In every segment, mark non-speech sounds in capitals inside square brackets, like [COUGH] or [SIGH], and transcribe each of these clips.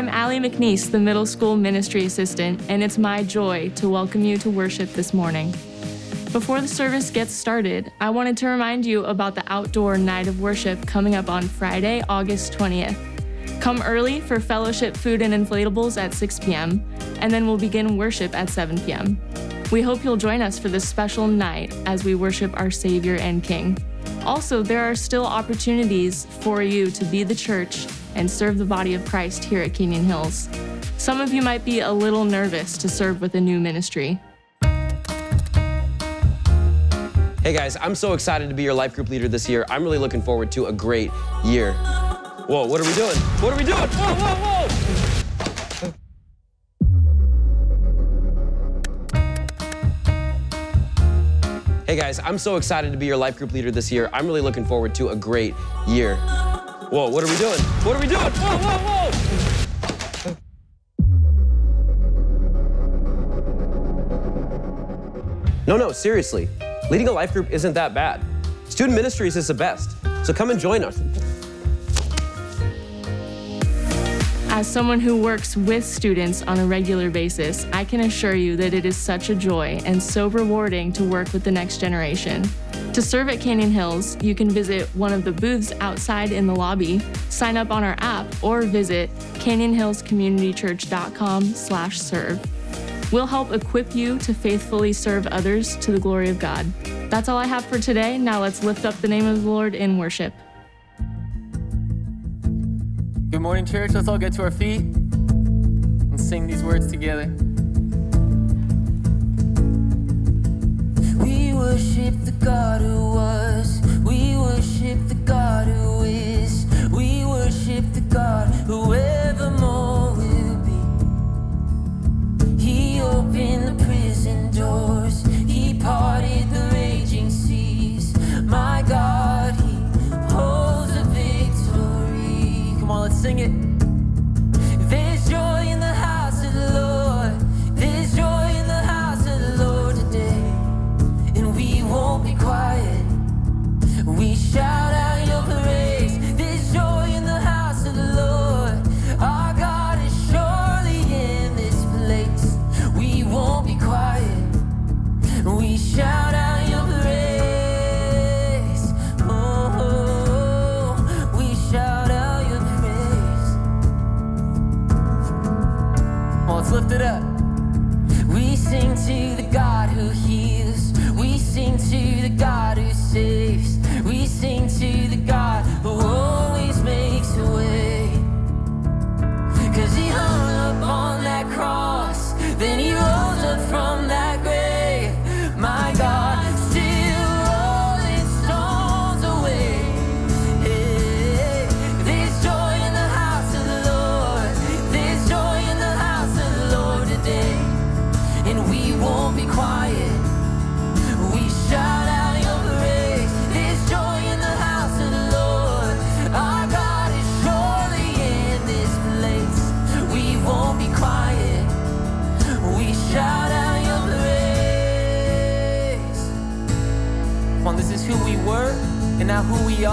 I'm Allie McNeese, the middle school ministry assistant, and it's my joy to welcome you to worship this morning. Before the service gets started, I wanted to remind you about the outdoor night of worship coming up on Friday, August 20th. Come early for fellowship food and inflatables at 6 p.m., and then we'll begin worship at 7 p.m. We hope you'll join us for this special night as we worship our Savior and King. Also, there are still opportunities for you to be the church and serve the body of Christ here at Canyon Hills. Some of you might be a little nervous to serve with a new ministry. Hey guys, I'm so excited to be your life group leader this year. I'm really looking forward to a great year. Whoa, what are we doing? What are we doing? Whoa, whoa, whoa! Hey guys, I'm so excited to be your life group leader this year. I'm really looking forward to a great year. Whoa, what are we doing? What are we doing? Whoa, whoa, whoa! No, no, seriously. Leading a life group isn't that bad. Student ministries is the best. So come and join us. As someone who works with students on a regular basis, I can assure you that it is such a joy and so rewarding to work with the next generation. To serve at Canyon Hills, you can visit one of the booths outside in the lobby, sign up on our app, or visit canyonhillscommunitychurch.com/serve. We'll help equip you to faithfully serve others to the glory of God. That's all I have for today. Now let's lift up the name of the Lord in worship. Good morning, church. Let's all get to our feet and sing these words together. Worship the God who was. We worship the God who is. We worship the God who evermore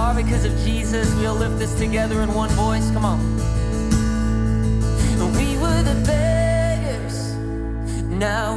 are because of Jesus. We'll lift this together in one voice. Come on. We were the beggars, now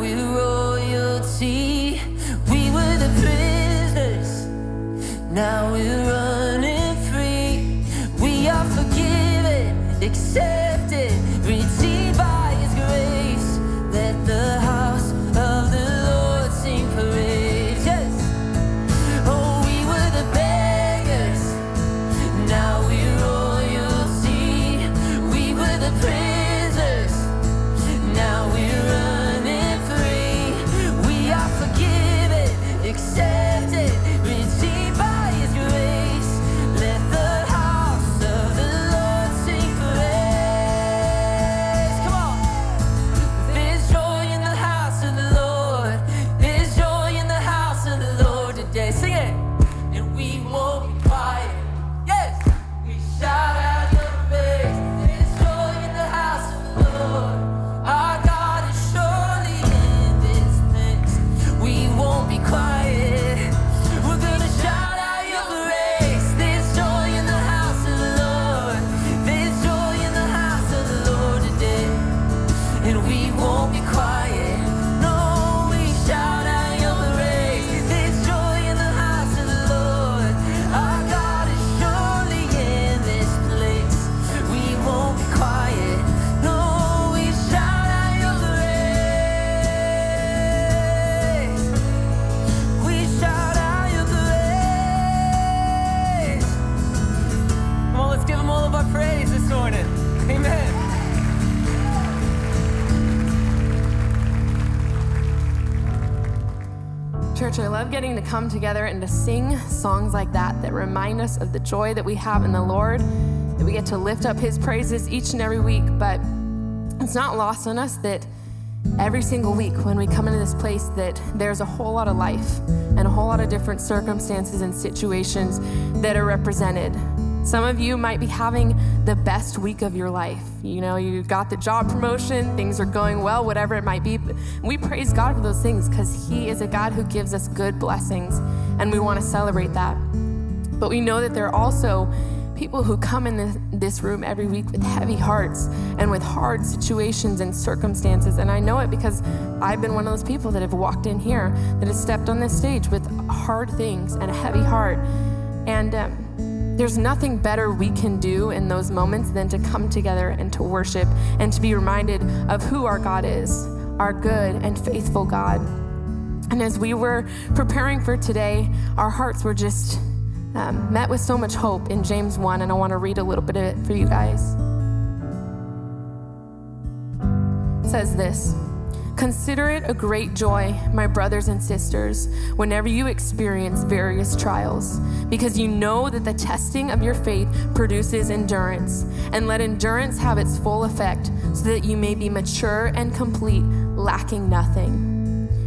come together and to sing songs like that that remind us of the joy that we have in the Lord, that we get to lift up His praises each and every week. But it's not lost on us that every single week when we come into this place that there's a whole lot of life and a whole lot of different circumstances and situations that are represented. Some of you might be having the best week of your life. You know, you got the job promotion, things are going well, whatever it might be. We praise God for those things because He is a God who gives us good blessings, and we want to celebrate that. But we know that there are also people who come in this, this room every week with heavy hearts and with hard situations and circumstances. And I know it because I've been one of those people that have walked in here, that has stepped on this stage with hard things and a heavy heart. And um, there's nothing better we can do in those moments than to come together and to worship and to be reminded of who our God is, our good and faithful God. And as we were preparing for today, our hearts were just um, met with so much hope in James 1, and I want to read a little bit of it for you guys. It says this. Consider it a great joy, my brothers and sisters, whenever you experience various trials, because you know that the testing of your faith produces endurance. And let endurance have its full effect, so that you may be mature and complete, lacking nothing.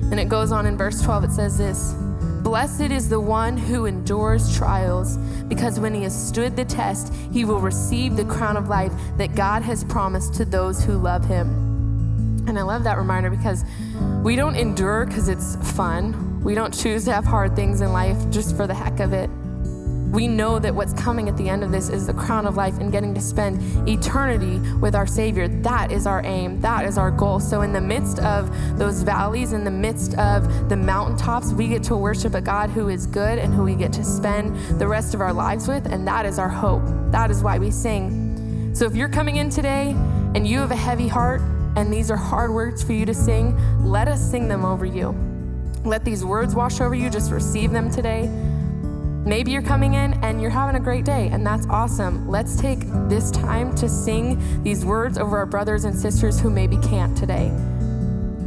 And it goes on in verse 12, it says this Blessed is the one who endures trials, because when he has stood the test, he will receive the crown of life that God has promised to those who love him. And I love that reminder because we don't endure because it's fun. We don't choose to have hard things in life just for the heck of it. We know that what's coming at the end of this is the crown of life and getting to spend eternity with our Savior. That is our aim. That is our goal. So, in the midst of those valleys, in the midst of the mountaintops, we get to worship a God who is good and who we get to spend the rest of our lives with. And that is our hope. That is why we sing. So, if you're coming in today and you have a heavy heart, and these are hard words for you to sing, let us sing them over you. Let these words wash over you. Just receive them today. Maybe you're coming in and you're having a great day, and that's awesome. Let's take this time to sing these words over our brothers and sisters who maybe can't today.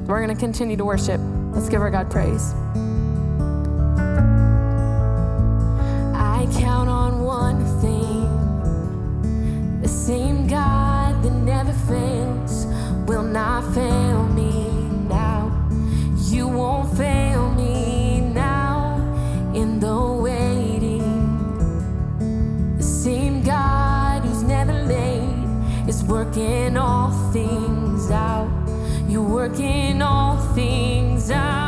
We're going to continue to worship. Let's give our God praise. I count on one thing the same God that never fails will not fail me now. You won't fail me now in the waiting. The same God who's never late is working all things out. You're working all things out.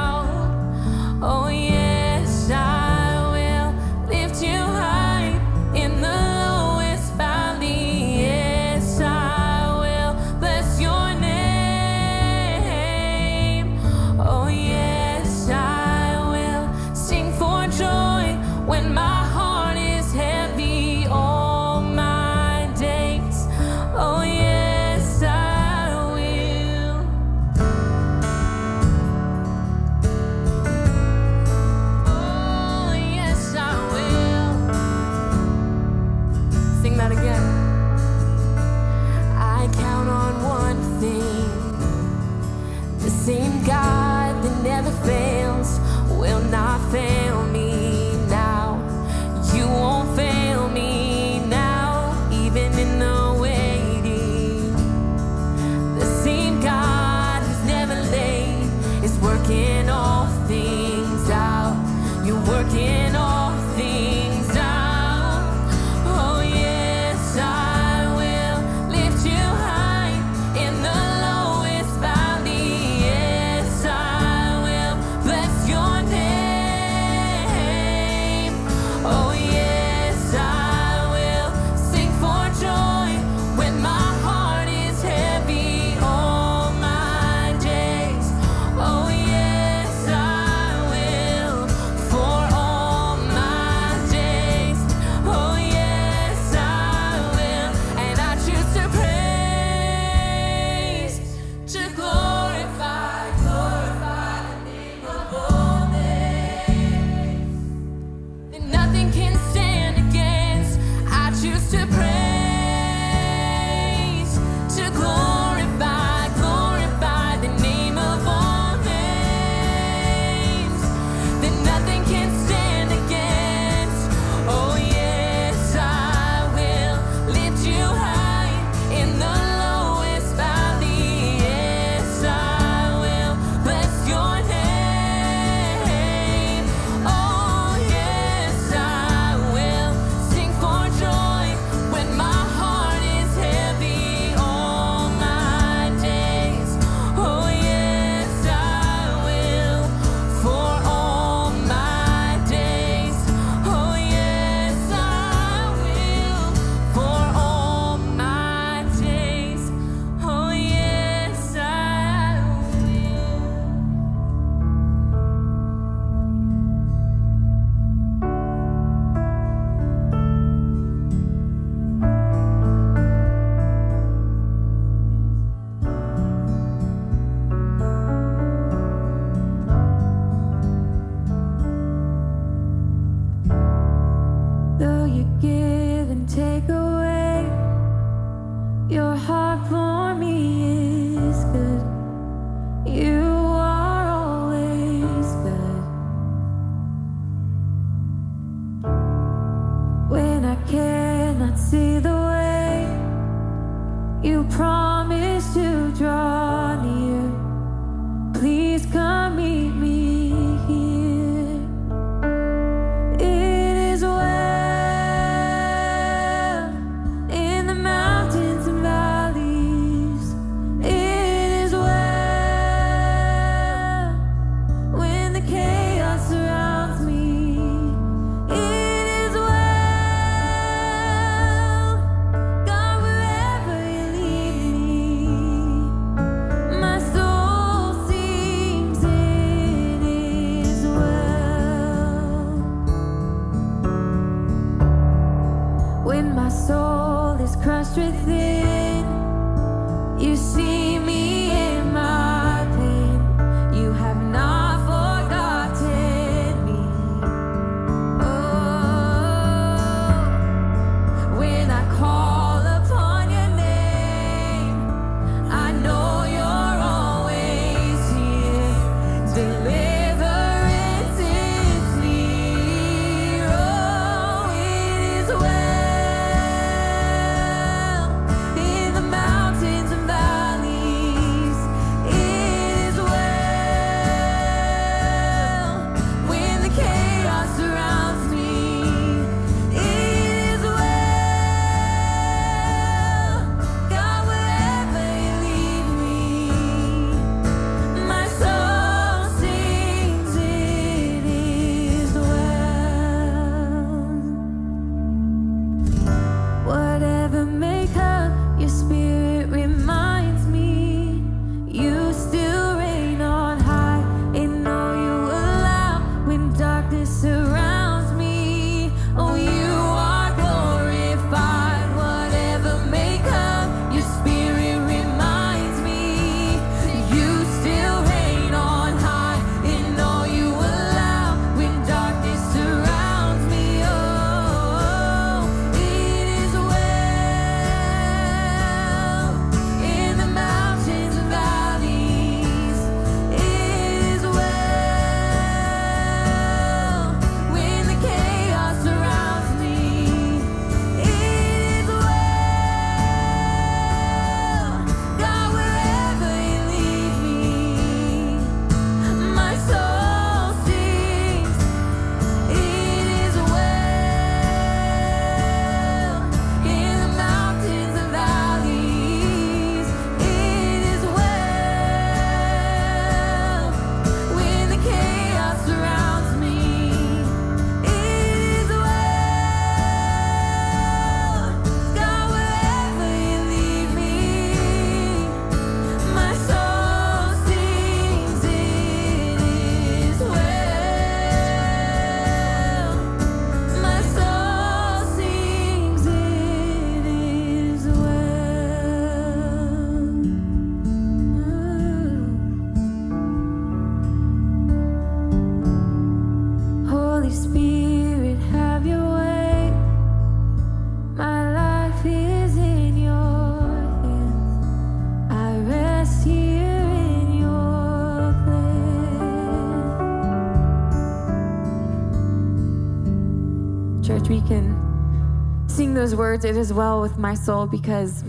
Words, it is well with my soul, because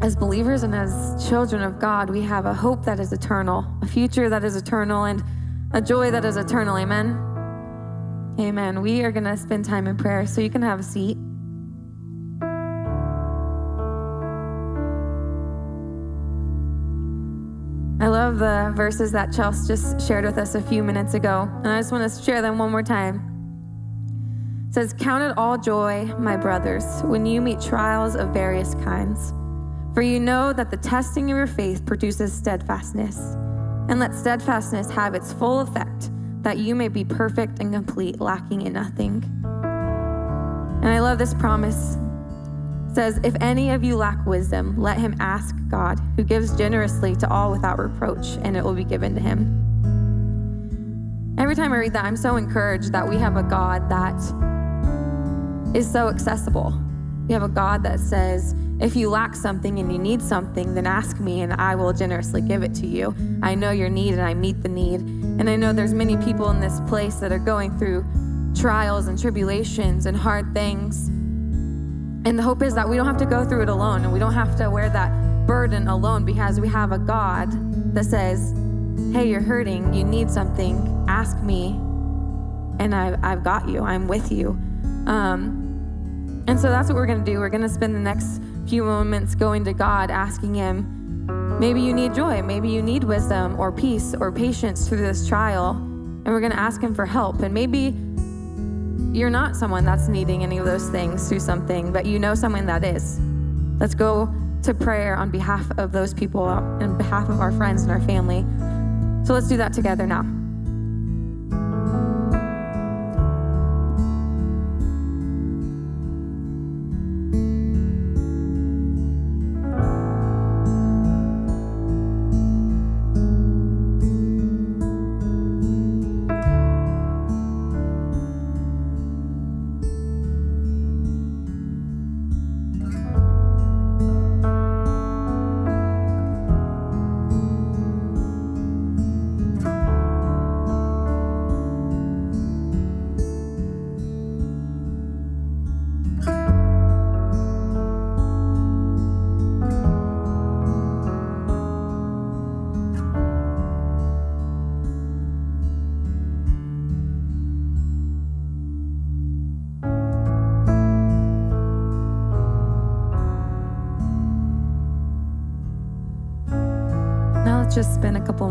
as believers and as children of God, we have a hope that is eternal, a future that is eternal, and a joy that is eternal. Amen. Amen. We are going to spend time in prayer, so you can have a seat. I love the verses that Chelsea just shared with us a few minutes ago, and I just want to share them one more time. Says, Count it all joy, my brothers, when you meet trials of various kinds. For you know that the testing of your faith produces steadfastness. And let steadfastness have its full effect, that you may be perfect and complete, lacking in nothing. And I love this promise. Says, If any of you lack wisdom, let him ask God, who gives generously to all without reproach, and it will be given to him. Every time I read that, I'm so encouraged that we have a God that is so accessible. We have a God that says, if you lack something and you need something, then ask me and I will generously give it to you. I know your need and I meet the need. And I know there's many people in this place that are going through trials and tribulations and hard things. And the hope is that we don't have to go through it alone and we don't have to wear that burden alone because we have a God that says, Hey, you're hurting, you need something, ask me, and I've, I've got you, I'm with you. Um, and so that's what we're going to do. We're going to spend the next few moments going to God, asking Him, maybe you need joy, maybe you need wisdom or peace or patience through this trial. And we're going to ask Him for help. And maybe you're not someone that's needing any of those things through something, but you know someone that is. Let's go to prayer on behalf of those people, on behalf of our friends and our family. So let's do that together now.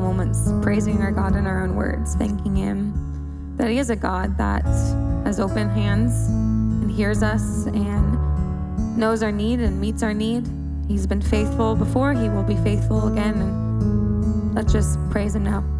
Moments praising our God in our own words, thanking Him that He is a God that has open hands and hears us and knows our need and meets our need. He's been faithful before, He will be faithful again. And let's just praise Him now.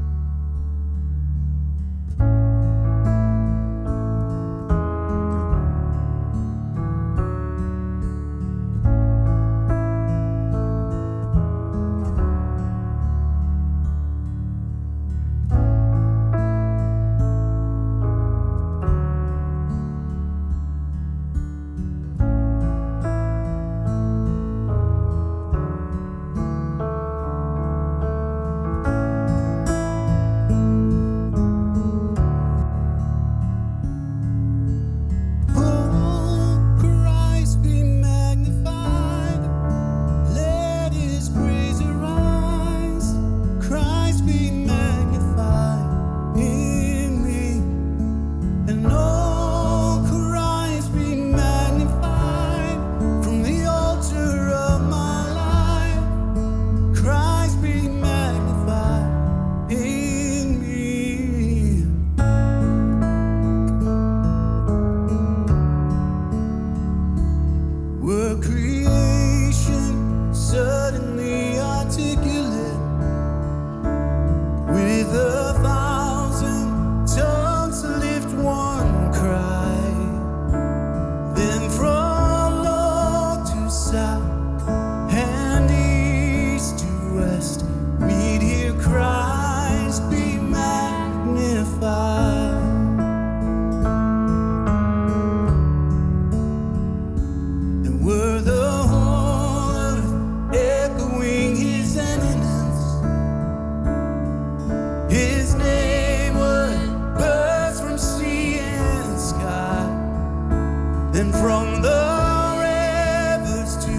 And from the rivers to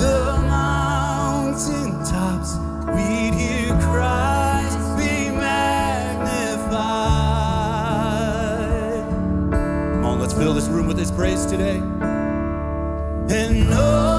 the mountain tops, we'd hear Christ be magnified. Come on, let's fill this room with His praise today. And oh,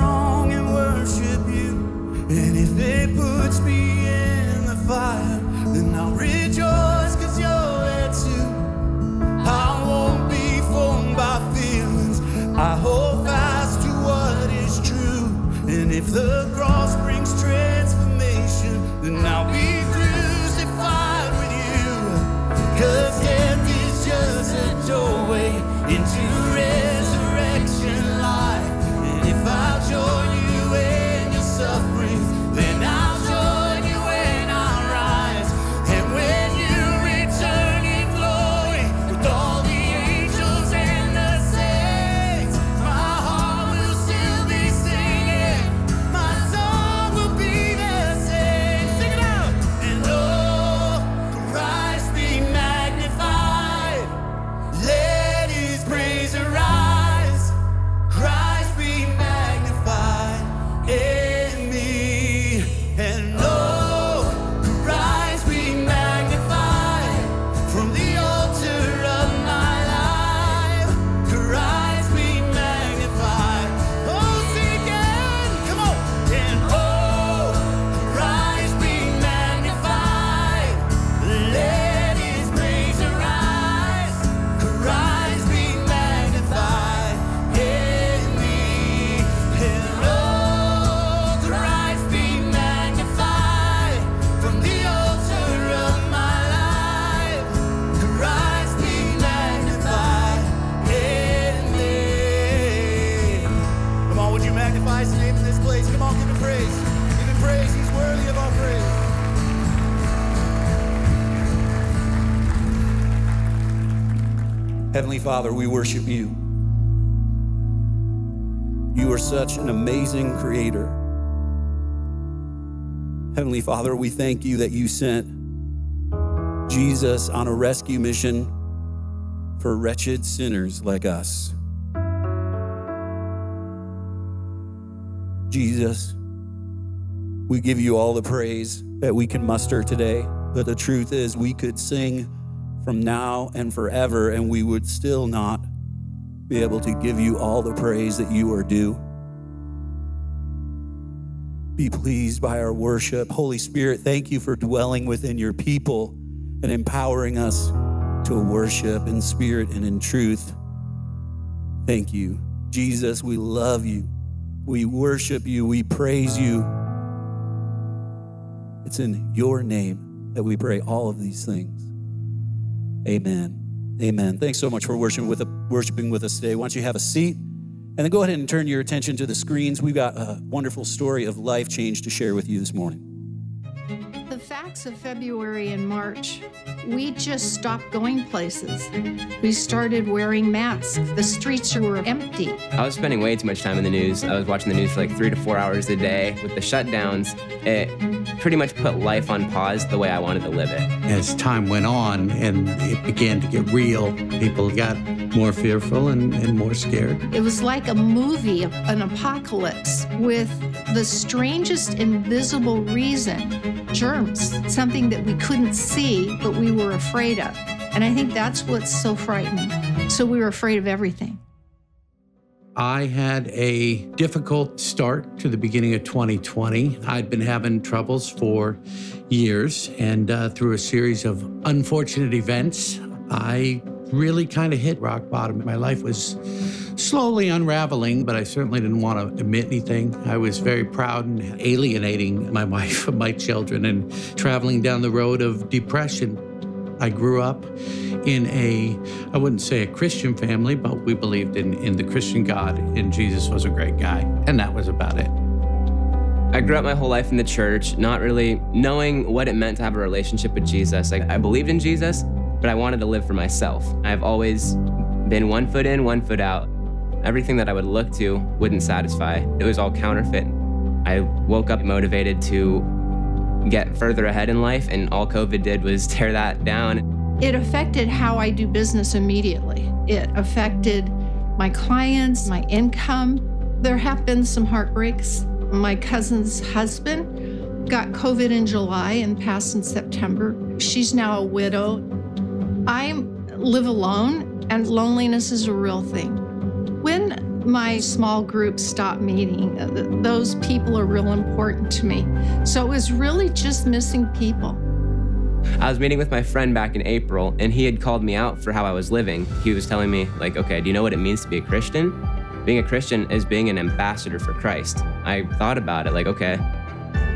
strong and worship you. And if they put Father, we worship you. You are such an amazing creator. Heavenly Father, we thank you that you sent Jesus on a rescue mission for wretched sinners like us. Jesus, we give you all the praise that we can muster today. But the truth is, we could sing from now and forever, and we would still not be able to give you all the praise that you are due. Be pleased by our worship. Holy Spirit, thank you for dwelling within your people and empowering us to worship in spirit and in truth. Thank you. Jesus, we love you. We worship you. We praise you. It's in your name that we pray all of these things. Amen. Amen. Thanks so much for worshiping with, worshiping with us today. Why don't you have a seat? And then go ahead and turn your attention to the screens. We've got a wonderful story of life change to share with you this morning. The facts of February and March, we just stopped going places. We started wearing masks. The streets were empty. I was spending way too much time in the news. I was watching the news for like three to four hours a day. With the shutdowns, it pretty much put life on pause the way I wanted to live it. As time went on and it began to get real, people got more fearful and, and more scared. It was like a movie, an apocalypse, with the strangest invisible reason germs, something that we couldn't see, but we were afraid of. And I think that's what's so frightening. So we were afraid of everything. I had a difficult start to the beginning of 2020. I'd been having troubles for years, and uh, through a series of unfortunate events, I really kind of hit rock bottom. My life was slowly unraveling, but I certainly didn't want to admit anything. I was very proud and alienating my [LAUGHS] wife and my children and traveling down the road of depression. I grew up in a, I wouldn't say a Christian family, but we believed in, in the Christian God, and Jesus was a great guy, and that was about it. I grew up my whole life in the church, not really knowing what it meant to have a relationship with Jesus. Like, I believed in Jesus, but I wanted to live for myself. I've always been one foot in, one foot out. Everything that I would look to wouldn't satisfy. It was all counterfeit. I woke up motivated to get further ahead in life, and all COVID did was [LAUGHS] tear that down. It affected how I do business immediately. It affected my clients, my income. There have been some heartbreaks. My cousin's husband got COVID in July and passed in September. She's now a widow. I live alone, and loneliness is a real thing. My small group stopped meeting, uh, those people are real important to me. So it was really just missing people. I was meeting with my friend back in April, and he had called me out for how I was living. He was telling me, like, okay, do you know what it means to be a Christian? being a Christian is being an ambassador for Christ. I thought about it like, okay,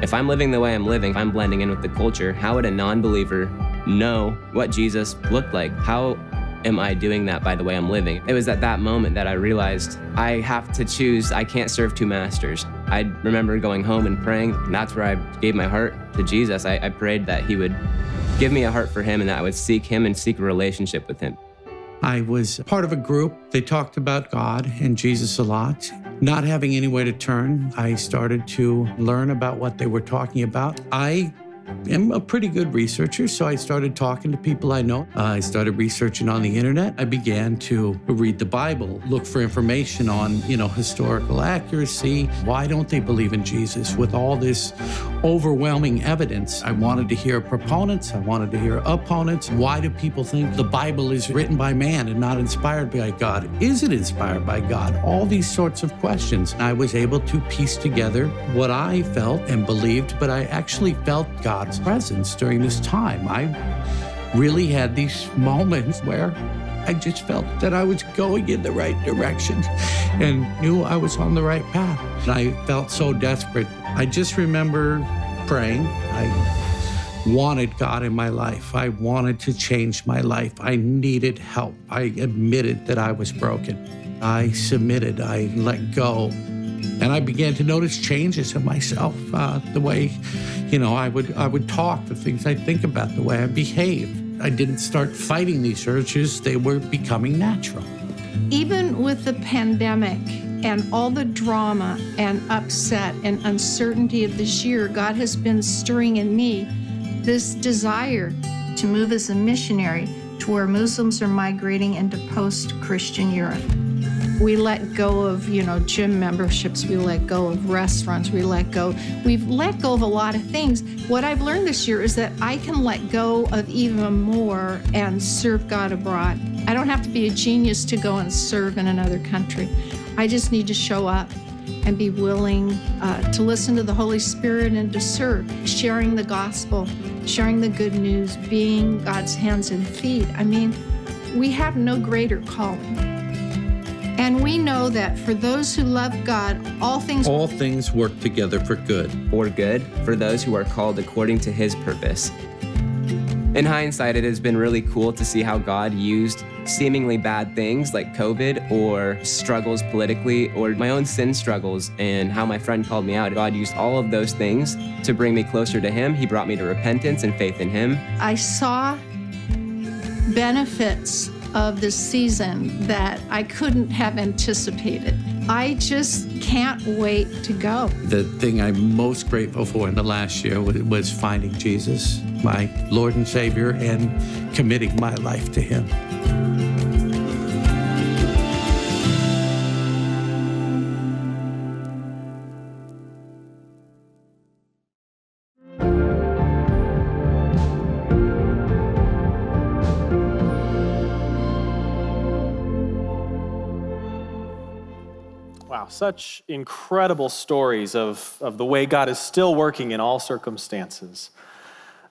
if I'm living the way I'm living, if I'm blending in with the culture, how would a non believer know what Jesus looked like? How am I doing that by the way I'm living? It was at that moment that I realized I have to choose, I can't serve two masters. I remember going home and praying, and that's where I gave my heart to Jesus. I, I prayed that He would give me a heart for Him and that I would seek Him and seek a relationship with Him. I was part of a group. They talked about God and Jesus a lot. Not having anywhere to turn, I started to learn about what they were talking about. I am a pretty good researcher, so I started talking to people I know. Uh, I started researching on the internet. I began to read the Bible, look for information on, you know, historical accuracy. Why don't they believe in Jesus with all this overwhelming evidence? I wanted to hear proponents, I wanted to hear opponents. Why do people think the Bible is written by man and not inspired by God? Is it inspired by God? All these sorts of questions. I was able to piece together what I felt and believed, but I actually felt God God's presence during this time. I really had these moments where I just felt that I was going in the right direction and knew I was on the right path. And I felt so desperate. I just remember praying. I wanted God in my life. I wanted to change my life. I needed help. I admitted that I was broken. I submitted. I let go. And I began to notice changes in myself, uh, the way, you know, I would I would talk, the things I think about, the way I behave. I didn't start fighting these urges; they were becoming natural. Even with the pandemic and all the drama and upset and uncertainty of this year, God has been stirring in me this desire to move as a missionary to where Muslims are migrating into post Christian Europe. We let go of, you know, gym memberships. We let go of restaurants. We let go. We've let go of a lot of things. What I've learned this year is that I can let go of even more and serve God abroad. I don't have to be a genius to go and serve in another country. I just need to show up and be willing uh, to listen to the Holy Spirit and to serve, sharing the gospel, sharing the good news, being God's hands and feet. I mean, we have no greater calling. And we know that for those who love God, all things all things work together for good. For good, for those who are called according to his purpose. In hindsight, it has been really cool to see how God used seemingly bad things like COVID or struggles politically or my own sin struggles and how my friend called me out. God used all of those things to bring me closer to Him. He brought me to repentance and faith in Him. I saw benefits of this season that I couldn't have anticipated. I just can't wait to go. The thing I'm most grateful for in the last year was finding Jesus, my Lord and Savior, and committing my life to Him. Such incredible stories of, of the way God is still working in all circumstances.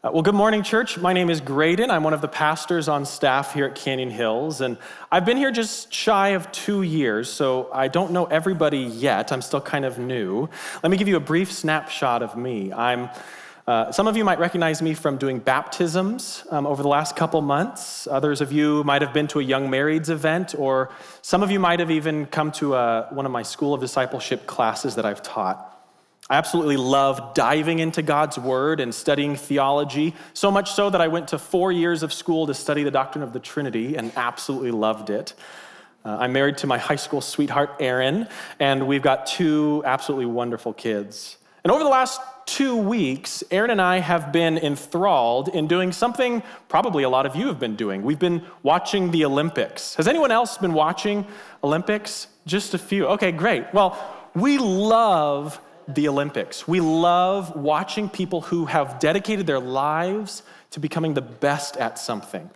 Uh, well, good morning, church. My name is Graydon. I'm one of the pastors on staff here at Canyon Hills, and I've been here just shy of two years, so I don't know everybody yet. I'm still kind of new. Let me give you a brief snapshot of me. I'm uh, some of you might recognize me from doing baptisms um, over the last couple months. Others of you might have been to a young marrieds event, or some of you might have even come to a, uh, one of my School of Discipleship classes that I've taught. I absolutely love diving into God's Word and studying theology, so much so that I went to four years of school to study the doctrine of the Trinity and absolutely loved it. Uh, I'm married to my high school sweetheart, Erin, and we've got two absolutely wonderful kids. And over the last two weeks, Erin and I have been enthralled in doing something probably a lot of you have been doing. We've been watching the Olympics. Has anyone else been watching Olympics? Just a few. Okay, great. Well, we love the Olympics. We love watching people who have dedicated their lives to becoming the best at something.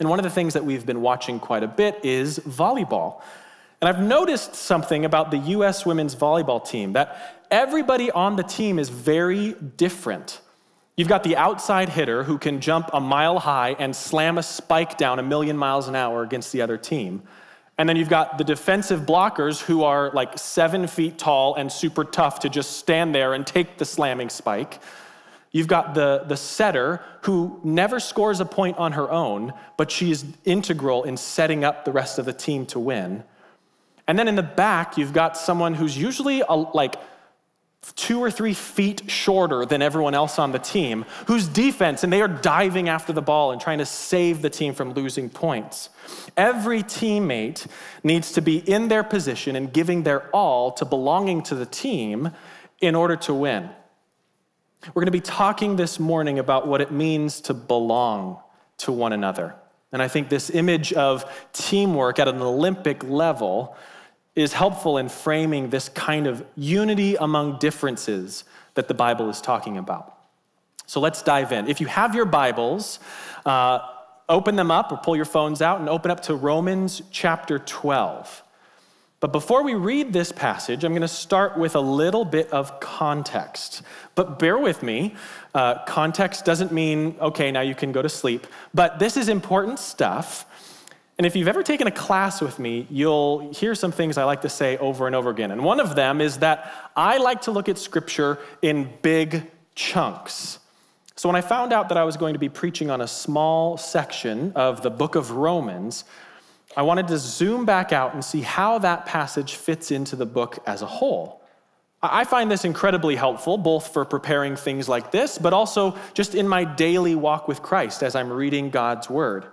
And one of the things that we've been watching quite a bit is volleyball. And I've noticed something about the US women's volleyball team that everybody on the team is very different. You've got the outside hitter who can jump a mile high and slam a spike down a million miles an hour against the other team. And then you've got the defensive blockers who are like seven feet tall and super tough to just stand there and take the slamming spike. You've got the, the setter who never scores a point on her own, but she is integral in setting up the rest of the team to win. And then in the back, you've got someone who's usually a, like two or three feet shorter than everyone else on the team, whose defense, and they are diving after the ball and trying to save the team from losing points. Every teammate needs to be in their position and giving their all to belonging to the team in order to win. We're going to be talking this morning about what it means to belong to one another. And I think this image of teamwork at an Olympic level is helpful in framing this kind of unity among differences that the Bible is talking about. So let's dive in. If you have your Bibles, uh, open them up or pull your phones out and open up to Romans chapter 12. But before we read this passage, I'm going to start with a little bit of context. But bear with me. Uh, context doesn't mean, okay, now you can go to sleep. But this is important stuff. And if you've ever taken a class with me, you'll hear some things I like to say over and over again. And one of them is that I like to look at scripture in big chunks. So when I found out that I was going to be preaching on a small section of the book of Romans, I wanted to zoom back out and see how that passage fits into the book as a whole. I find this incredibly helpful, both for preparing things like this, but also just in my daily walk with Christ as I'm reading God's word.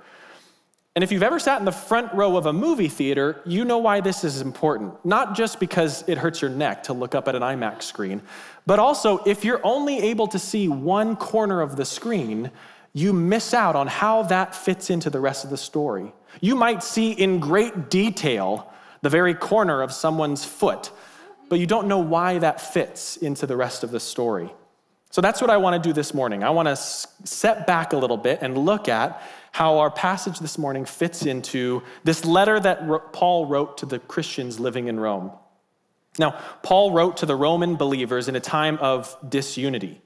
And if you've ever sat in the front row of a movie theater, you know why this is important. Not just because it hurts your neck to look up at an IMAX screen, but also if you're only able to see one corner of the screen, you miss out on how that fits into the rest of the story. You might see in great detail the very corner of someone's foot, but you don't know why that fits into the rest of the story. So that's what I want to do this morning. I want to set back a little bit and look at how our passage this morning fits into this letter that Paul wrote to the Christians living in Rome. Now, Paul wrote to the Roman believers in a time of disunity.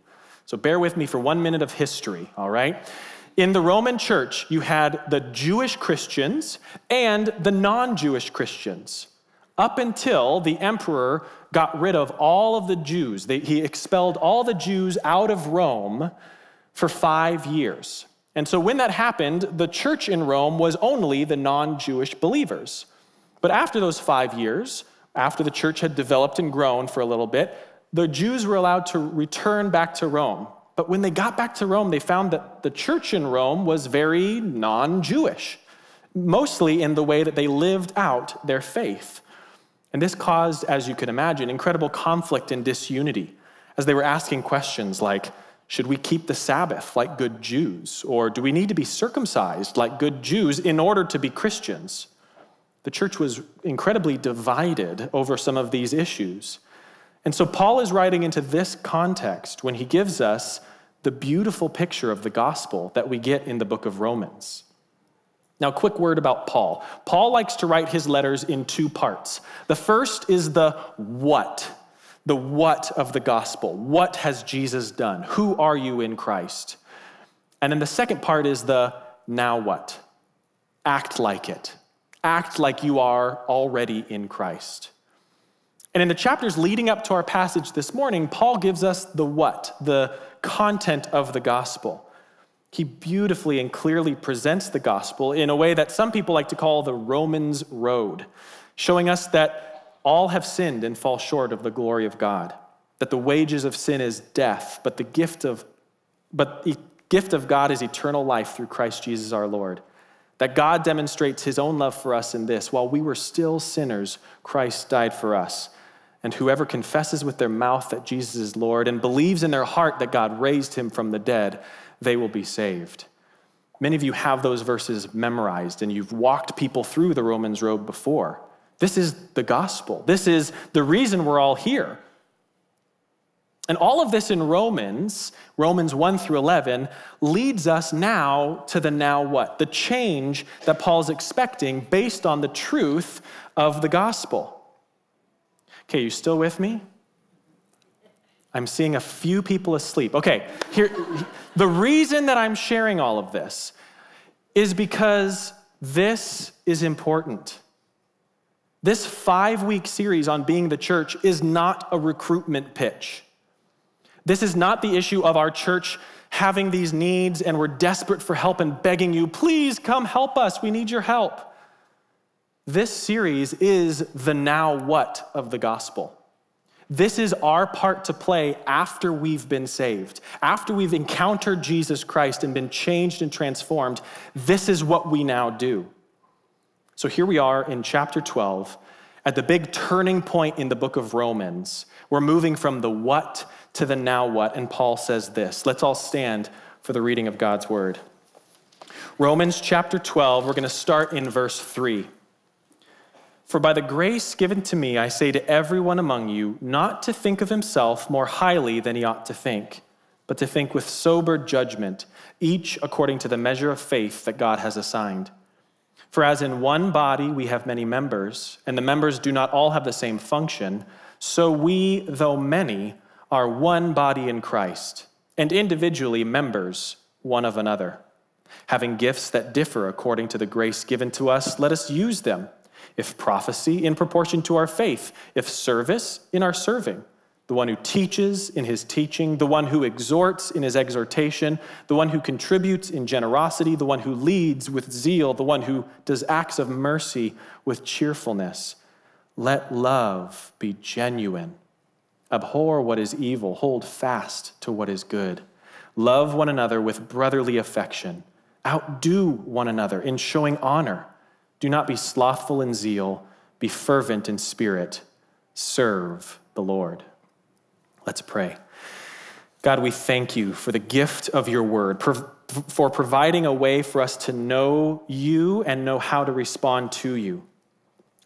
So bear with me for one minute of history, all right? In the Roman church, you had the Jewish Christians and the non Jewish Christians. Up until the emperor got rid of all of the Jews, he expelled all the Jews out of Rome for five years. And so when that happened, the church in Rome was only the non Jewish believers. But after those five years, after the church had developed and grown for a little bit, the Jews were allowed to return back to Rome. But when they got back to Rome, they found that the church in Rome was very non Jewish, mostly in the way that they lived out their faith. And this caused, as you can imagine, incredible conflict and disunity as they were asking questions like, should we keep the Sabbath like good Jews? Or do we need to be circumcised like good Jews in order to be Christians? The church was incredibly divided over some of these issues. And so Paul is writing into this context when he gives us the beautiful picture of the gospel that we get in the book of Romans. Now, quick word about Paul. Paul likes to write his letters in two parts. The first is the what the what of the gospel. What has Jesus done? Who are you in Christ? And then the second part is the now what? Act like it. Act like you are already in Christ. And in the chapters leading up to our passage this morning, Paul gives us the what, the content of the gospel. He beautifully and clearly presents the gospel in a way that some people like to call the Romans road, showing us that all have sinned and fall short of the glory of God. That the wages of sin is death, but the gift of but the gift of God is eternal life through Christ Jesus our Lord. That God demonstrates his own love for us in this while we were still sinners, Christ died for us. And whoever confesses with their mouth that Jesus is Lord and believes in their heart that God raised him from the dead, they will be saved. Many of you have those verses memorized and you've walked people through the Romans road before. This is the gospel. This is the reason we're all here. And all of this in Romans, Romans 1 through 11, leads us now to the now what? The change that Paul's expecting based on the truth of the gospel. Okay, you still with me? I'm seeing a few people asleep. Okay, here the reason that I'm sharing all of this is because this is important. This five week series on being the church is not a recruitment pitch. This is not the issue of our church having these needs and we're desperate for help and begging you, please come help us. We need your help. This series is the now what of the gospel. This is our part to play after we've been saved, after we've encountered Jesus Christ and been changed and transformed. This is what we now do. So here we are in chapter 12 at the big turning point in the book of Romans. We're moving from the what to the now what, and Paul says this. Let's all stand for the reading of God's word. Romans chapter 12, we're going to start in verse 3. For by the grace given to me, I say to everyone among you, not to think of himself more highly than he ought to think, but to think with sober judgment, each according to the measure of faith that God has assigned. For as in one body we have many members, and the members do not all have the same function, so we, though many, are one body in Christ, and individually members one of another. Having gifts that differ according to the grace given to us, let us use them. If prophecy, in proportion to our faith, if service, in our serving the one who teaches in his teaching, the one who exhorts in his exhortation, the one who contributes in generosity, the one who leads with zeal, the one who does acts of mercy with cheerfulness. Let love be genuine. Abhor what is evil, hold fast to what is good. Love one another with brotherly affection. Outdo one another in showing honor. Do not be slothful in zeal, be fervent in spirit. Serve the Lord. Let's pray. God, we thank you for the gift of your word, for providing a way for us to know you and know how to respond to you.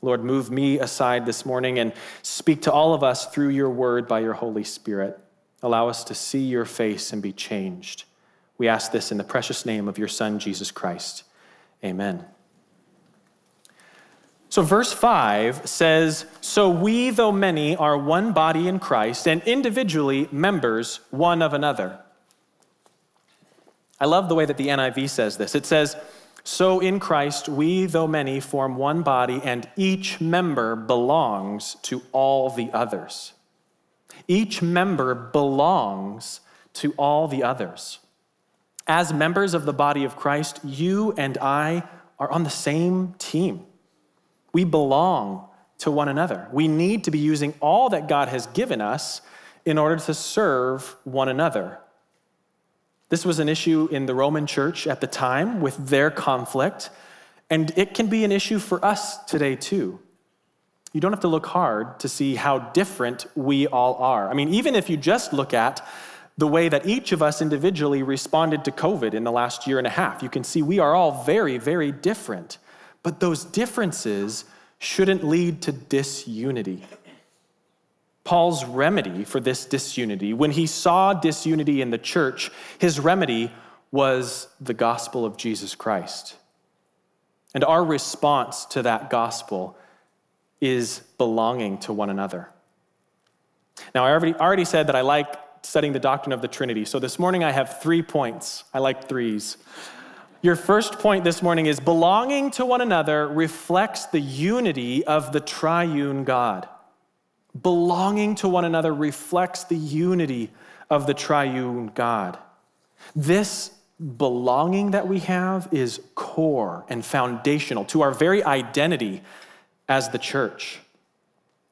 Lord, move me aside this morning and speak to all of us through your word by your Holy Spirit. Allow us to see your face and be changed. We ask this in the precious name of your Son, Jesus Christ. Amen. So, verse 5 says, So we, though many, are one body in Christ, and individually members one of another. I love the way that the NIV says this. It says, So in Christ, we, though many, form one body, and each member belongs to all the others. Each member belongs to all the others. As members of the body of Christ, you and I are on the same team. We belong to one another. We need to be using all that God has given us in order to serve one another. This was an issue in the Roman church at the time with their conflict, and it can be an issue for us today too. You don't have to look hard to see how different we all are. I mean, even if you just look at the way that each of us individually responded to COVID in the last year and a half, you can see we are all very, very different. But those differences shouldn't lead to disunity. Paul's remedy for this disunity, when he saw disunity in the church, his remedy was the gospel of Jesus Christ. And our response to that gospel is belonging to one another. Now, I already, already said that I like studying the doctrine of the Trinity. So this morning I have three points. I like threes. Your first point this morning is belonging to one another reflects the unity of the triune God. Belonging to one another reflects the unity of the triune God. This belonging that we have is core and foundational to our very identity as the church.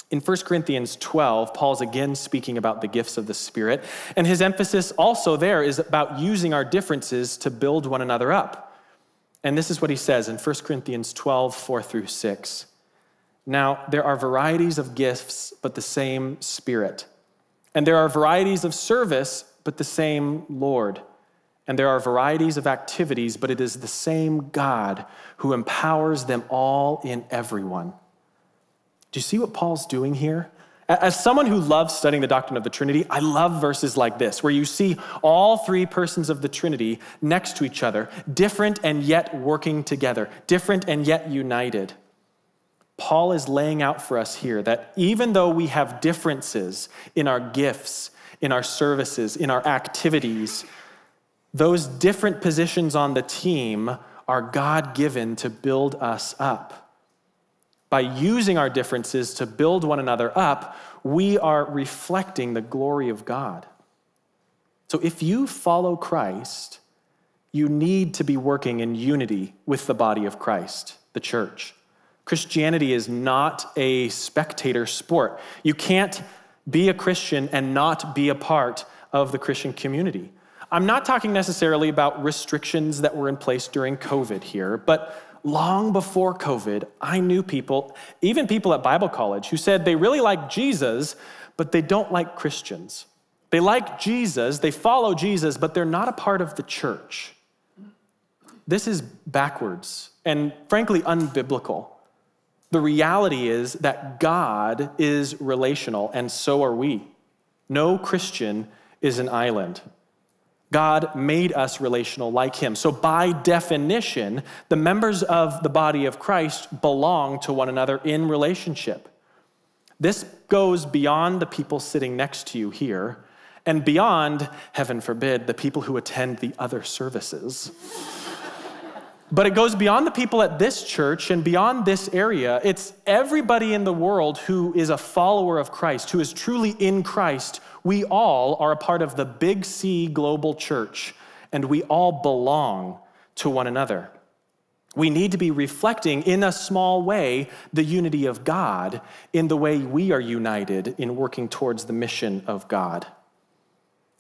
In 1 Corinthians 12, Paul's again speaking about the gifts of the Spirit, and his emphasis also there is about using our differences to build one another up. And this is what he says in 1 Corinthians 12, 4 through 6. Now, there are varieties of gifts, but the same Spirit. And there are varieties of service, but the same Lord. And there are varieties of activities, but it is the same God who empowers them all in everyone. Do you see what Paul's doing here? As someone who loves studying the doctrine of the Trinity, I love verses like this, where you see all three persons of the Trinity next to each other, different and yet working together, different and yet united. Paul is laying out for us here that even though we have differences in our gifts, in our services, in our activities, those different positions on the team are God given to build us up. By using our differences to build one another up, we are reflecting the glory of God. So if you follow Christ, you need to be working in unity with the body of Christ, the church. Christianity is not a spectator sport. You can't be a Christian and not be a part of the Christian community. I'm not talking necessarily about restrictions that were in place during COVID here, but long before COVID, I knew people, even people at Bible college, who said they really like Jesus, but they don't like Christians. They like Jesus, they follow Jesus, but they're not a part of the church. This is backwards and frankly unbiblical. The reality is that God is relational, and so are we. No Christian is an island. God made us relational like Him. So, by definition, the members of the body of Christ belong to one another in relationship. This goes beyond the people sitting next to you here and beyond, heaven forbid, the people who attend the other services. But it goes beyond the people at this church and beyond this area. It's everybody in the world who is a follower of Christ, who is truly in Christ. We all are a part of the Big C global church, and we all belong to one another. We need to be reflecting in a small way the unity of God in the way we are united in working towards the mission of God.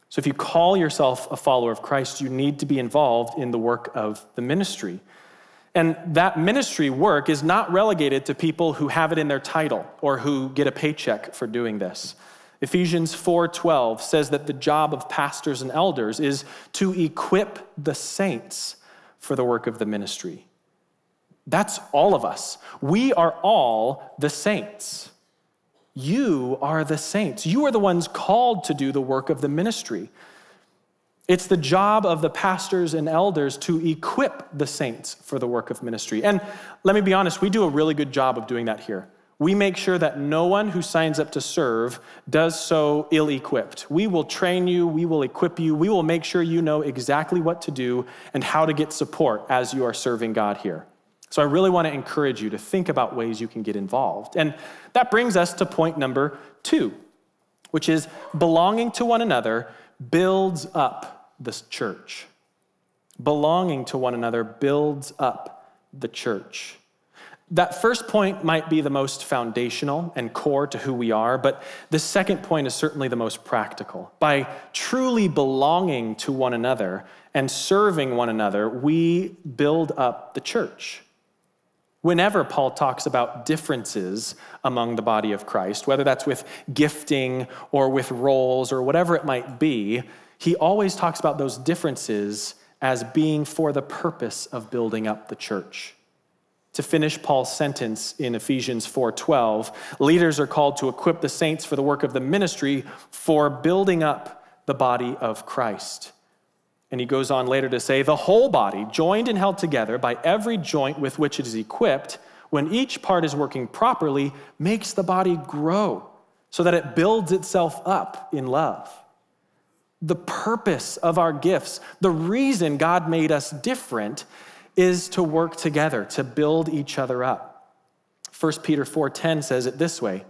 So, if you call yourself a follower of Christ, you need to be involved in the work of the ministry. And that ministry work is not relegated to people who have it in their title or who get a paycheck for doing this. Ephesians 4:12 says that the job of pastors and elders is to equip the saints for the work of the ministry. That's all of us. We are all the saints. You are the saints. You are the ones called to do the work of the ministry. It's the job of the pastors and elders to equip the saints for the work of ministry. And let me be honest, we do a really good job of doing that here. We make sure that no one who signs up to serve does so ill equipped. We will train you, we will equip you, we will make sure you know exactly what to do and how to get support as you are serving God here. So I really want to encourage you to think about ways you can get involved. And that brings us to point number two, which is belonging to one another builds up this church. Belonging to one another builds up the church. That first point might be the most foundational and core to who we are, but the second point is certainly the most practical. By truly belonging to one another and serving one another, we build up the church. Whenever Paul talks about differences among the body of Christ, whether that's with gifting or with roles or whatever it might be, he always talks about those differences as being for the purpose of building up the church. To finish Paul's sentence in Ephesians 4:12, leaders are called to equip the saints for the work of the ministry for building up the body of Christ. And he goes on later to say, the whole body, joined and held together by every joint with which it is equipped, when each part is working properly, makes the body grow so that it builds itself up in love. The purpose of our gifts, the reason God made us different, is to work together, to build each other up. 1 Peter 4:10 says it this way: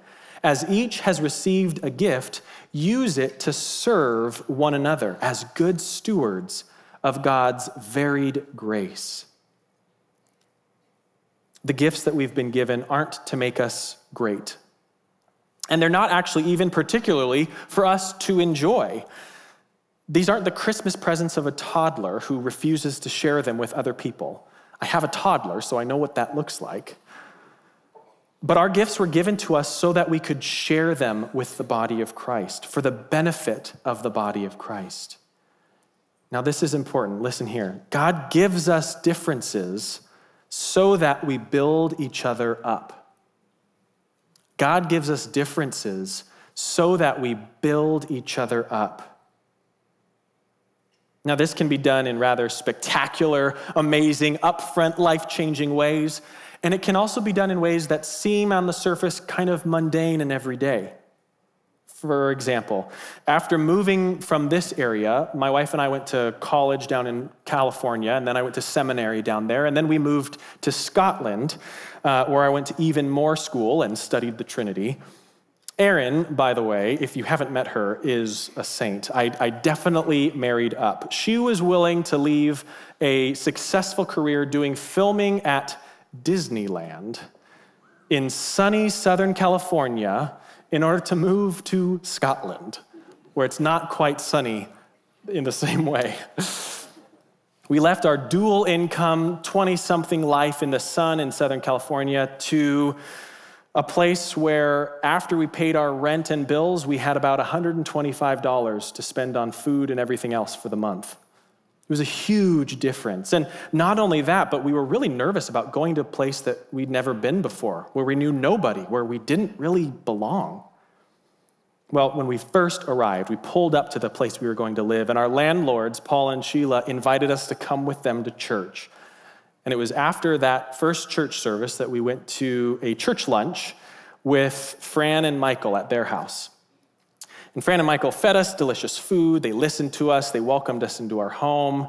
as each has received a gift, use it to serve one another as good stewards of God's varied grace. The gifts that we've been given aren't to make us great. And they're not actually even particularly for us to enjoy. These aren't the Christmas presents of a toddler who refuses to share them with other people. I have a toddler, so I know what that looks like. But our gifts were given to us so that we could share them with the body of Christ for the benefit of the body of Christ. Now, this is important. Listen here. God gives us differences so that we build each other up. God gives us differences so that we build each other up. Now, this can be done in rather spectacular, amazing, upfront, life changing ways. And it can also be done in ways that seem on the surface kind of mundane and everyday. For example, after moving from this area, my wife and I went to college down in California, and then I went to seminary down there, and then we moved to Scotland, uh, where I went to even more school and studied the Trinity. Erin, by the way, if you haven't met her, is a saint. I, I, definitely married up. She was willing to leave a successful career doing filming at Disneyland in sunny Southern California in order to move to Scotland, where it's not quite sunny in the [LAUGHS] same way. We left our dual income, 20 something life in the sun in Southern California to a place where after we paid our rent and bills, we had about $125 to spend on food and everything else for the month. It was a huge difference. And not only that, but we were really nervous about going to a place that we'd never been before, where we knew nobody, where we didn't really belong. Well, when we first arrived, we pulled up to the place we were going to live, and our landlords, Paul and Sheila, invited us to come with them to church. And it was after that first church service that we went to a church lunch with Fran and Michael at their house. And Fran and Michael fed us delicious food. They listened to us. They welcomed us into our home.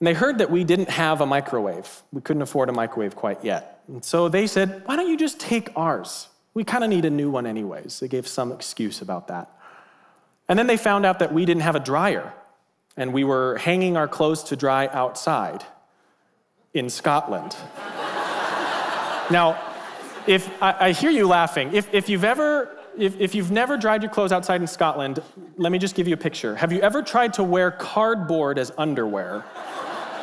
And they heard that we didn't have a microwave. We couldn't afford a microwave quite yet. And so they said, Why don't you just take ours? We kind of need a new one, anyways. They gave some excuse about that. And then they found out that we didn't have a dryer, and we were hanging our clothes to dry outside in Scotland. [LAUGHS] now, if I, I, hear you laughing, if, if you've ever if, if you've never dried your clothes outside in Scotland, let me just give you a picture. Have you ever tried to wear cardboard as underwear?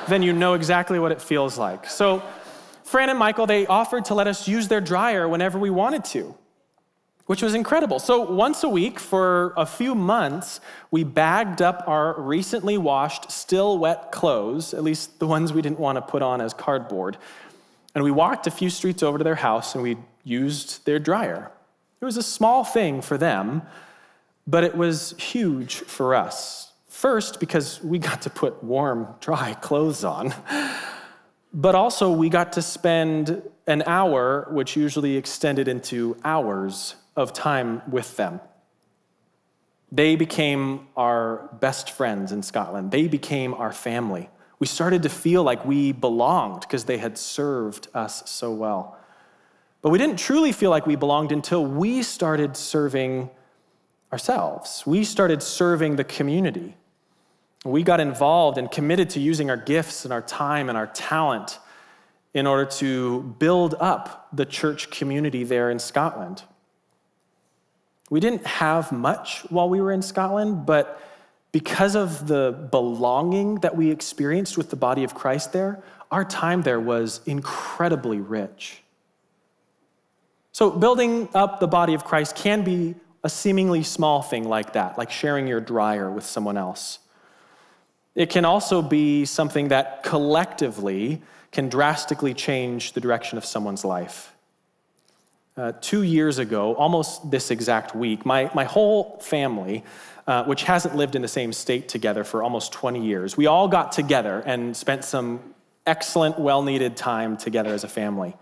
then you know exactly what it feels like. So, Fran and Michael, they offered to let us use their dryer whenever we wanted to which was incredible. So, once a week for a few months, we bagged up our recently washed, still wet clothes, at least the ones we didn't want to put on as cardboard, and we walked a few streets over to their house and we used their dryer. It was a small thing for them, but it was huge for us. First, because we got to put warm, dry clothes on, but also we got to spend an hour, which usually extended into hours of time with them. They became our best friends in Scotland. They became our family. We started to feel like we belonged because they had served us so well. But we didn't truly feel like we belonged until we started serving ourselves. We started serving the community. We got involved and committed to using our gifts and our time and our talent in order to build up the church community there in Scotland. We didn't have much while we were in Scotland, but because of the belonging that we experienced with the body of Christ there, our time there was incredibly rich. So, building up the body of Christ can be a seemingly small thing like that, like sharing your dryer with someone else. It can also be something that collectively can drastically change the direction of someone's life uh, two years ago, almost this exact week, my, my whole family, uh, which hasn't lived in the same state together for almost 20 years, we all got together and spent some excellent, well needed time together as a family.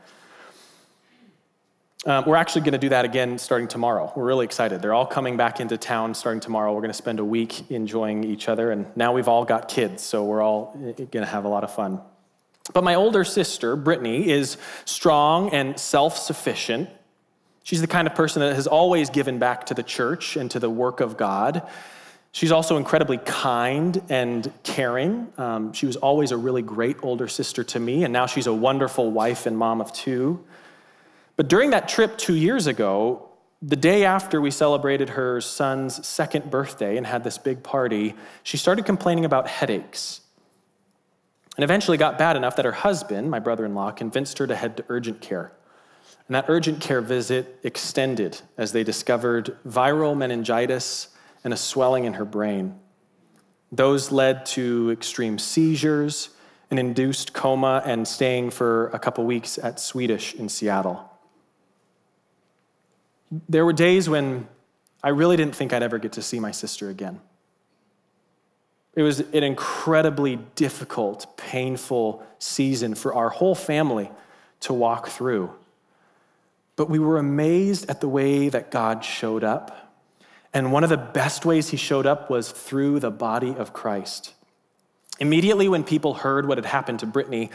Um, we're actually going to do that again starting tomorrow. We're really excited. They're all coming back into town starting tomorrow. We're going to spend a week enjoying each other, and now we've all got kids, so we're all eh, going to have a lot of fun. But my older sister, Brittany, is strong and self sufficient. She's the kind of person that has always given back to the church and to the work of God. She's also incredibly kind and caring. Um, she was always a really great older sister to me, and now she's a wonderful wife and mom of two. But during that trip two years ago, the day after we celebrated her son's second birthday and had this big party, she started complaining about headaches. And eventually got bad enough that her husband, my brother in law, convinced her to head to urgent care. And that urgent care visit extended as they discovered viral meningitis and a swelling in her brain. Those led to extreme seizures, an induced coma, and staying for a couple weeks at Swedish in Seattle. There were days when I really didn't think I'd ever get to see my sister again. It was an incredibly difficult, painful season for our whole family to walk through. But we were amazed at the way that God showed up And one of the best ways he showed up was through the body of Christ. Immediately, when people heard what had happened to Brittany,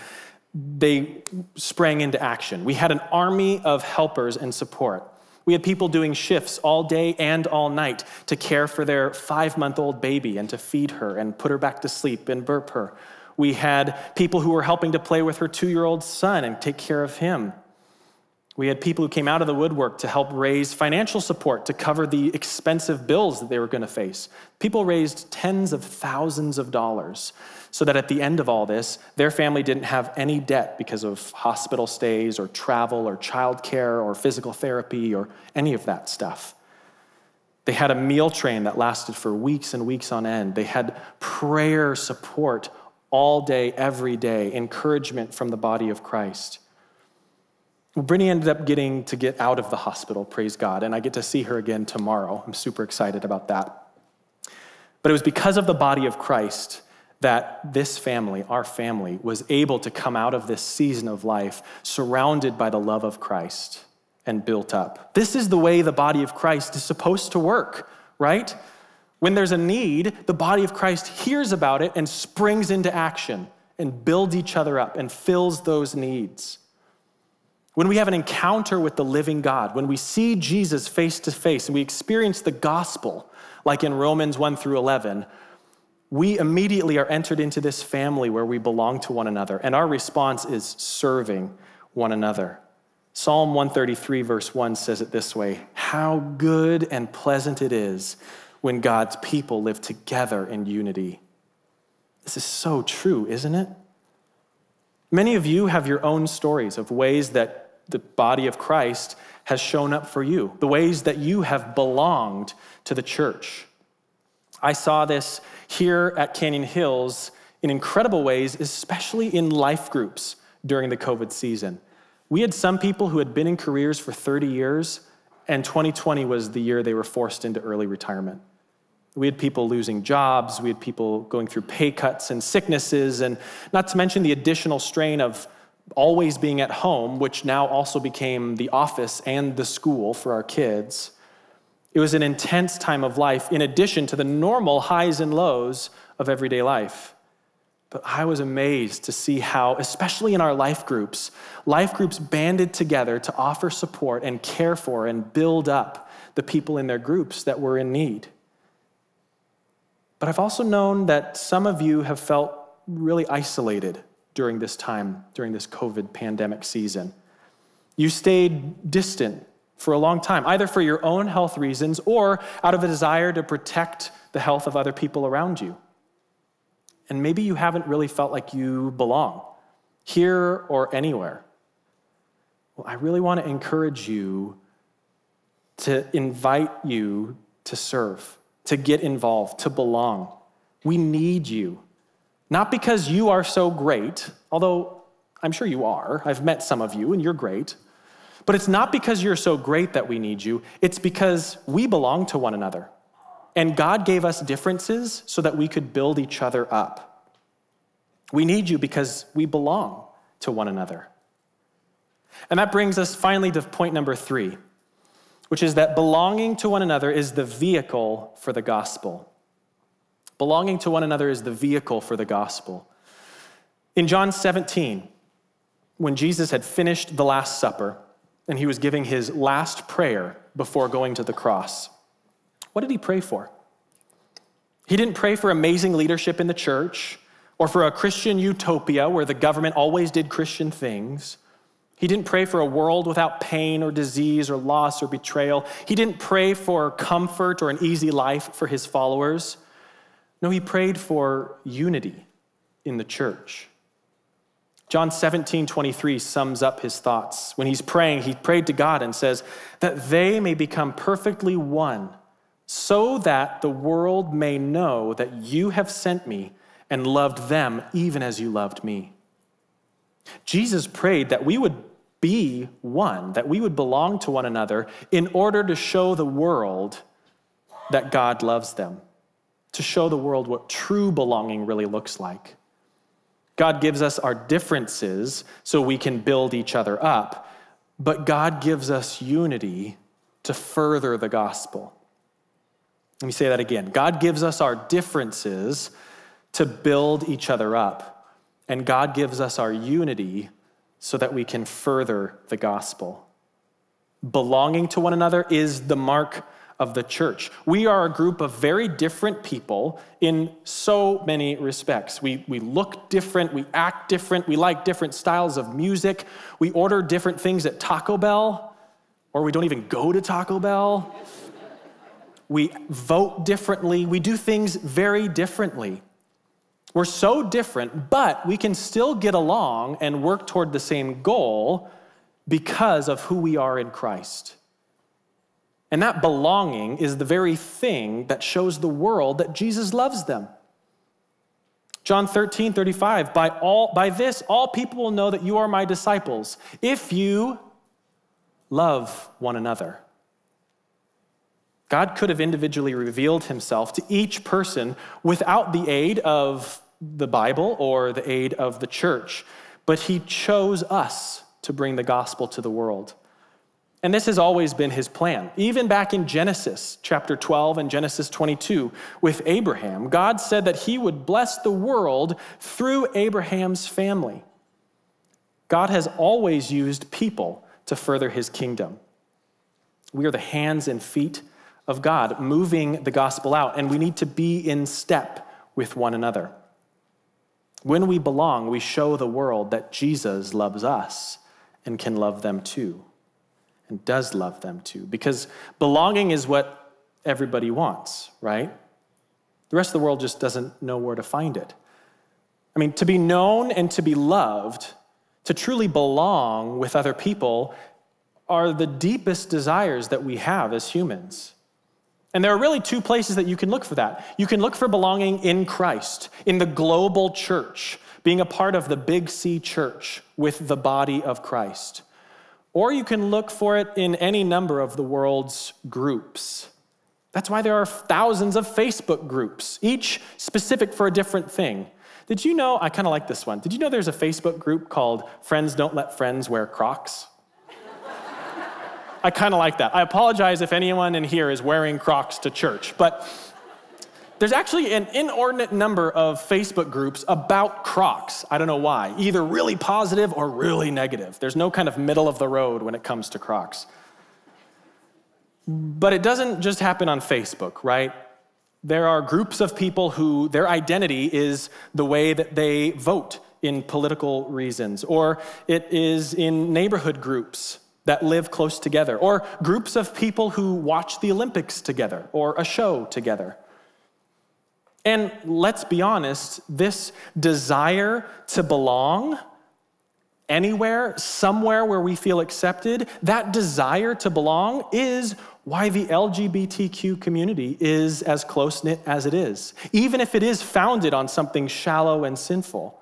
they sprang into action. We had an army of helpers and support. We had people doing shifts all day and all night to care for their five month old baby and to feed her and put her back to sleep and burp her. We had people who were helping to play with her two year old son and take care of him. We had people who came out of the woodwork to help raise financial support to cover the expensive bills that they were going to face. People raised tens of thousands of dollars so that at the end of all this, their family didn't have any debt because of hospital stays or travel or childcare or physical therapy or any of that stuff. They had a meal train that lasted for weeks and weeks on end. They had prayer support all day, every day, encouragement from the body of Christ. Well, Brittany ended up getting to get out of the hospital, praise God, and I get to see her again tomorrow. I'm super excited about that. But it was because of the body of Christ that this family, our family, was able to come out of this season of life surrounded by the love of Christ and built up. This is the way the body of Christ is supposed to work, right? When there's a need, the body of Christ hears about it and springs into action and builds each other up and fills those needs. When we have an encounter with the living God, when we see Jesus face to face and we experience the gospel, like in Romans 1 through 11, we immediately are entered into this family where we belong to one another, and our response is serving one another. Psalm 133, verse 1 says it this way How good and pleasant it is when God's people live together in unity. This is so true, isn't it? Many of you have your own stories of ways that the body of Christ has shown up for you, the ways that you have belonged to the church. I saw this here at Canyon Hills in incredible ways, especially in life groups during the COVID season. We had some people who had been in careers for 30 years, and 2020 was the year they were forced into early retirement. We had people losing jobs, we had people going through pay cuts and sicknesses, and not to mention the additional strain of always being at home, which now also became the office and the school for our kids. It was an intense time of life, in addition to the normal highs and lows of everyday life. But I was amazed to see how, especially in our life groups, life groups banded together to offer support and care for and build up the people in their groups that were in need. But I've also known that some of you have felt really isolated during this time, during this COVID pandemic season. You stayed distant for a long time, either for your own health reasons or out of a desire to protect the health of other people around you. And maybe you haven't really felt like you belong here or anywhere. Well, I really want to encourage you to invite you to serve, to get involved, to belong. We need you. Not because you are so great, although I'm sure you are. I've met some of you and you're great. But it's not because you're so great that we need you, it's because we belong to one another. And God gave us differences so that we could build each other up. We need you because we belong to one another. And that brings us finally to point number three, which is that belonging to one another is the vehicle for the gospel. Belonging to one another is the vehicle for the gospel. In John 17, when Jesus had finished the Last Supper and he was giving his last prayer before going to the cross, what did he pray for? He didn't pray for amazing leadership in the church or for a Christian utopia where the government always did Christian things. He didn't pray for a world without pain or disease or loss or betrayal. He didn't pray for comfort or an easy life for his followers. No, he prayed for unity in the church. John 17, 23 sums up his thoughts. When he's praying, he prayed to God and says, That they may become perfectly one, so that the world may know that you have sent me and loved them even as you loved me. Jesus prayed that we would be one, that we would belong to one another in order to show the world that God loves them to show the world what true belonging really looks like. God gives us our differences so we can build each other up, but God gives us unity to further the gospel. Let me say that again. God gives us our differences to build each other up, and God gives us our unity so that we can further the gospel. Belonging to one another is the mark of the church. We are a group of very different people in so many respects. We, we look different, we act different, we like different styles of music, we order different things at Taco Bell, or we don't even go to Taco Bell. We vote differently, we do things very differently. We're so different, but we can still get along and work toward the same goal because of who we are in Christ. And that belonging is the very thing that shows the world that Jesus loves them. John 13, 35, by, all, by this all people will know that you are my disciples, if you love one another. God could have individually revealed himself to each person without the aid of the Bible or the aid of the church, but he chose us to bring the gospel to the world. And this has always been his plan. Even back in Genesis chapter 12 and Genesis 22 with Abraham, God said that he would bless the world through Abraham's family. God has always used people to further his kingdom. We are the hands and feet of God, moving the gospel out, and we need to be in step with one another. When we belong, we show the world that Jesus loves us and can love them too and does love them too. Because belonging is what everybody wants, right? The rest of the world just doesn't know where to find it. I mean, to be known and to be loved, to truly belong with other people, are the deepest desires that we have as humans. And there are really two places that you can look for that. You can look for belonging in Christ, in the global church, being a part of the big C church with the body of Christ. Or you can look for it in any number of the world's groups. That's why there are thousands of Facebook groups, each specific for a different thing. Did you know? I kind of like this one. Did you know there's a Facebook group called Friends Don't Let Friends Wear Crocs? [LAUGHS] I kind of like that. I apologize if anyone in here is wearing Crocs to church, but there's actually an inordinate number of Facebook groups about Crocs. I don't know why. Either really positive or really negative. There's no kind of middle of the road when it comes to Crocs. But it doesn't just happen on Facebook, right? There are groups of people who their identity is the way that they vote in political reasons, or it is in neighborhood groups that live close together, or groups of people who watch the Olympics together, or a show together. And let's be honest, this desire to belong anywhere, somewhere where we feel accepted, that desire to belong is why the LGBTQ community is as close knit as it is, even if it is founded on something shallow and sinful.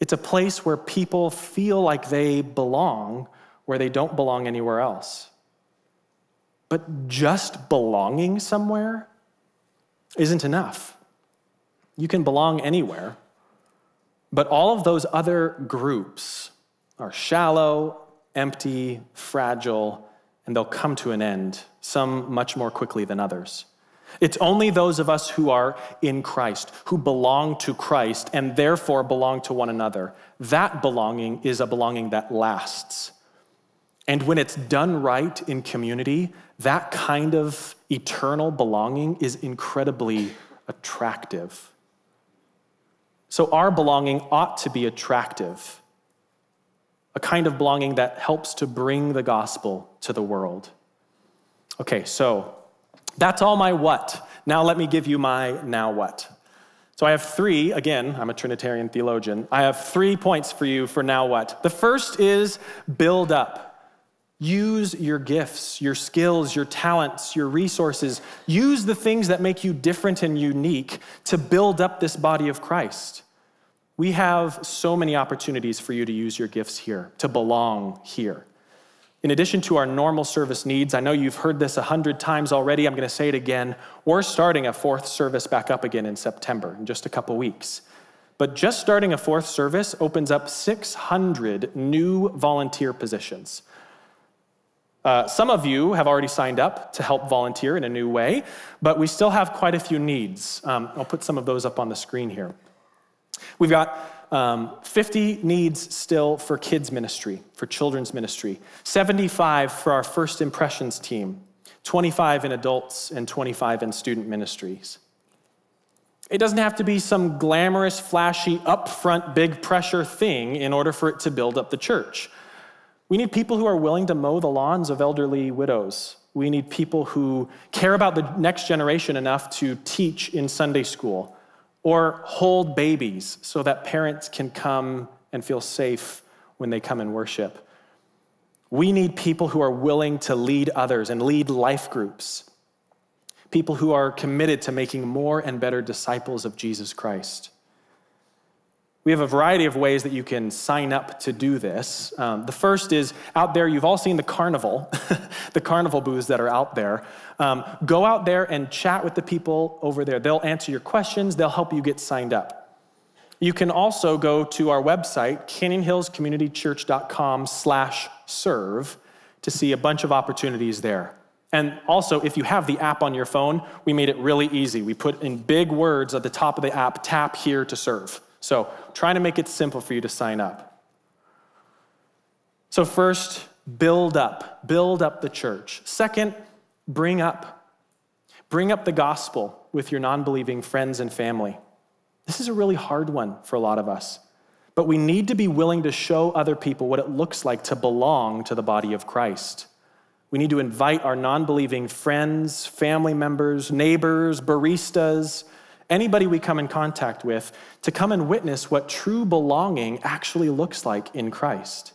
It's a place where people feel like they belong where they don't belong anywhere else. But just belonging somewhere isn't enough. You can belong anywhere, but all of those other groups are shallow, empty, fragile, and they'll come to an end, some much more quickly than others. It's only those of us who are in Christ, who belong to Christ, and therefore belong to one another. That belonging is a belonging that lasts. And when it's done right in community, that kind of eternal belonging is incredibly attractive. So, our belonging ought to be attractive, a kind of belonging that helps to bring the gospel to the world. Okay, so that's all my what. Now, let me give you my now what. So, I have three, again, I'm a Trinitarian theologian. I have three points for you for now what. The first is build up. Use your gifts, your skills, your talents, your resources. Use the things that make you different and unique to build up this body of Christ. We have so many opportunities for you to use your gifts here, to belong here. In addition to our normal service needs, I know you've heard this a hundred times already. I'm going to say it again. We're starting a fourth service back up again in September, in just a couple weeks. But just starting a fourth service opens up 600 new volunteer positions. Uh, some of you have already signed up to help volunteer in a new way, but we still have quite a few needs. Um, I'll put some of those up on the screen here. We've got um, 50 needs still for kids' ministry, for children's ministry, 75 for our first impressions team, 25 in adults, and 25 in student ministries. It doesn't have to be some glamorous, flashy, upfront, big pressure thing in order for it to build up the church. We need people who are willing to mow the lawns of elderly widows. We need people who care about the next generation enough to teach in Sunday school or hold babies so that parents can come and feel safe when they come and worship. We need people who are willing to lead others and lead life groups, people who are committed to making more and better disciples of Jesus Christ. We have a variety of ways that you can sign up to do this. Um, the first is out there, you've all seen the carnival, [LAUGHS] the carnival booths that are out there. Um, go out there and chat with the people over there. They'll answer your questions, they'll help you get signed up. You can also go to our website, canyonhillscommunitychurch.com slash serve to see a bunch of opportunities there. And also, if you have the app on your phone, we made it really easy. We put in big words at the top of the app, tap here to serve. So, trying to make it simple for you to sign up. So, first, build up, build up the church. Second, bring up. Bring up the gospel with your non believing friends and family. This is a really hard one for a lot of us, but we need to be willing to show other people what it looks like to belong to the body of Christ. We need to invite our non believing friends, family members, neighbors, baristas, anybody we come in contact with to come and witness what true belonging actually looks like in Christ.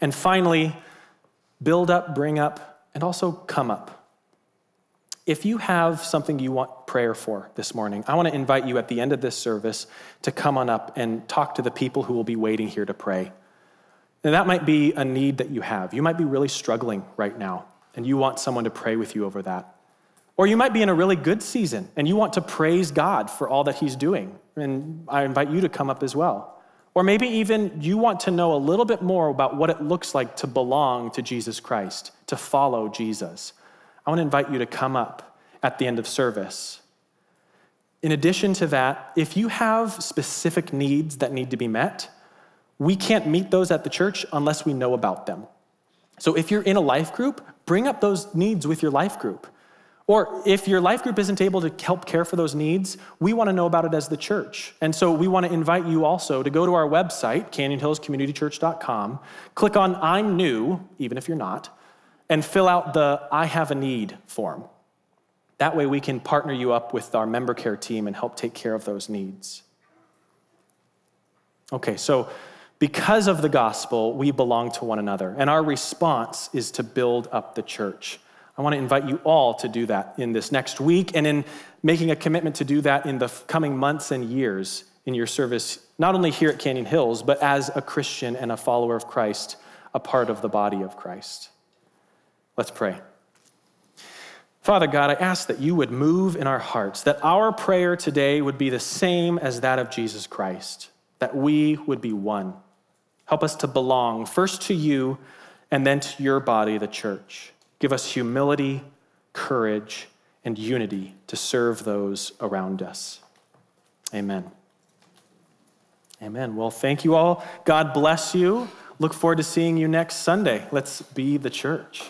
And finally, build up, bring up, and also come up. If you have something you want prayer for this morning, I want to invite you at the end of this service to come on up and talk to the people who will be waiting here to pray. And that might be a need that you have. You might be really struggling right now, and you want someone to pray with you over that. Or you might be in a really good season and you want to praise God for all that He's doing. And I invite you to come up as well. Or maybe even you want to know a little bit more about what it looks like to belong to Jesus Christ, to follow Jesus. I want to invite you to come up at the end of service. In addition to that, if you have specific needs that need to be met, we can't meet those at the church unless we know about them. So if you're in a life group, bring up those needs with your life group. Or if your life group isn't able to help care for those needs, we want to know about it as the church. And so we want to invite you also to go to our website, canyonhillscommunitychurch.com, click on I'm new, even if you're not, and fill out the I have a need form. That way we can partner you up with our member care team and help take care of those needs. Okay, so because of the gospel, we belong to one another, and our response is to build up the church. I want to invite you all to do that in this next week and in making a commitment to do that in the coming months and years in your service, not only here at Canyon Hills, but as a Christian and a follower of Christ, a part of the body of Christ. Let's pray. Father God, I ask that you would move in our hearts, that our prayer today would be the same as that of Jesus Christ, that we would be one. Help us to belong first to you and then to your body, the church. Give us humility, courage, and unity to serve those around us. Amen. Amen. Well, thank you all. God bless you. Look forward to seeing you next Sunday. Let's be the church.